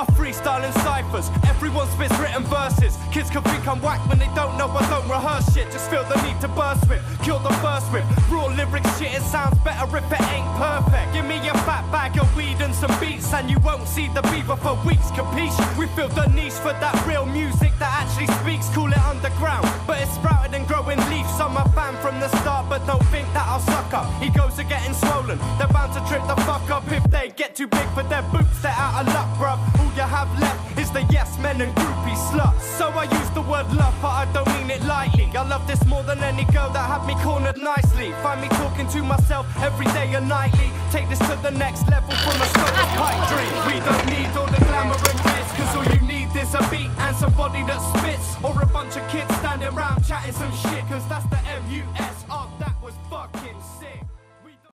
I freestyle in ciphers. Everyone spits written verses. Kids can think I'm whack when they don't know I don't rehearse shit. Just feel the need to burst with, kill the first with. Raw lyrics shit, it sounds better if it ain't perfect. Give me a fat bag of weed and some beats, and you won't see the beaver for weeks. Capiche? We feel the niche for that real music that actually speaks. Call it underground, but it's sprouted and growing leaves. I'm a fan from the start, but don't think that I'll suck up. Egos are getting swollen. They're bound to trip the fuck up if they get too big for their boots. They're out of luck, bruv. All you have left is the yes men and groupie sluts. So I use the word love, but I don't mean it lightly. I love this more than any girl that had me cornered nicely. Find me talking to myself every day and nightly. Take this to the next level from a stolen pipe dream. We don't need all the glamour and glitz, cause all you need is a beat and somebody that spits. Or a bunch of kids standing around chatting some shit, cause that's the M-U-S.